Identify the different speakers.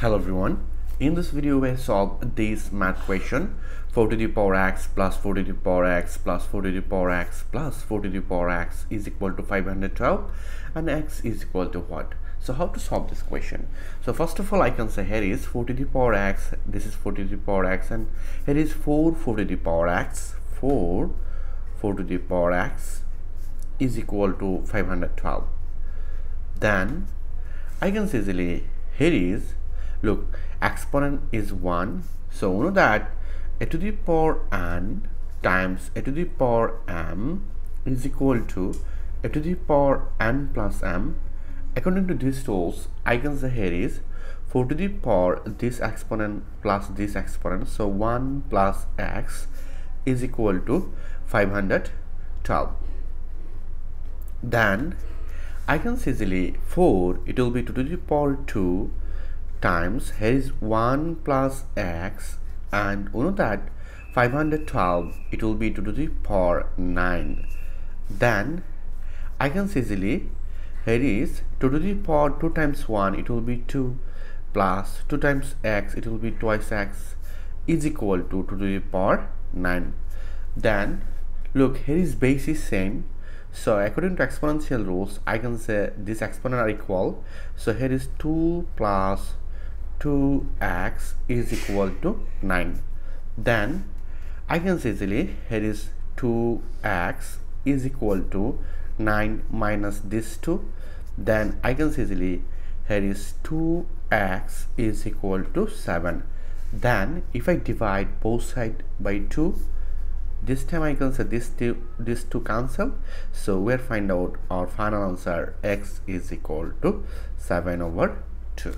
Speaker 1: Hello everyone. In this video we solve this math question 4 to the power x plus 4 to the power x plus 4 to the power x plus 4 to the power x is equal to 512 and x is equal to what? So how to solve this question? So first of all I can say here is 4 to the power x this is 4 to the power x and here is 4 4 to the power x 4 4 to the power x is equal to 512 then I can say easily here is look exponent is 1 so we know that a to the power n times a to the power m is equal to a to the power n plus m. According to these tools i can say here is 4 to the power this exponent plus this exponent. So 1 plus x is equal to 512 then I can easily 4 it will be 2 to the power 2 times here is 1 plus x and we know that 512 it will be 2 to the power 9 then I can see easily here is 2 to the power 2 times 1 it will be 2 plus 2 times x it will be twice x is equal to 2 to the power 9 then look here is base is same. So according to exponential rules I can say this exponent are equal. So here is 2 plus 2x is equal to 9 then I can easily here is 2x is equal to 9 minus this 2 then I can easily here is 2x is equal to 7 then if I divide both sides by 2 this time I can say this two this two cancel. So we'll find out our final answer x is equal to 7 over 2